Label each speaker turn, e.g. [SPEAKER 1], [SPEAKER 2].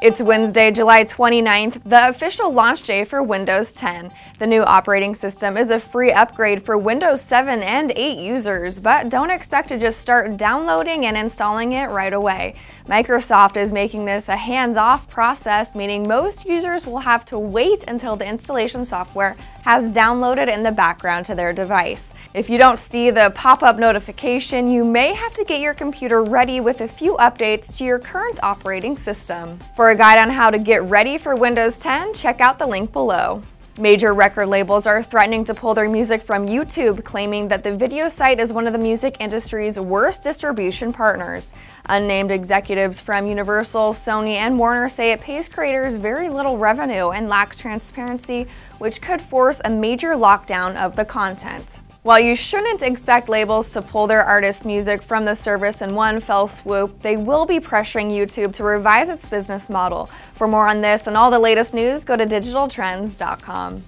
[SPEAKER 1] It's Wednesday, July 29th, the official launch day for Windows 10. The new operating system is a free upgrade for Windows 7 and 8 users, but don't expect to just start downloading and installing it right away. Microsoft is making this a hands-off process, meaning most users will have to wait until the installation software has downloaded in the background to their device. If you don't see the pop-up notification, you may have to get your computer ready with a few updates to your current operating system. For a guide on how to get ready for Windows 10, check out the link below. Major record labels are threatening to pull their music from YouTube, claiming that the video site is one of the music industry's worst distribution partners. Unnamed executives from Universal, Sony, and Warner say it pays creators very little revenue and lacks transparency, which could force a major lockdown of the content. While you shouldn't expect labels to pull their artists' music from the service in one fell swoop, they will be pressuring YouTube to revise its business model. For more on this and all the latest news, go to digitaltrends.com.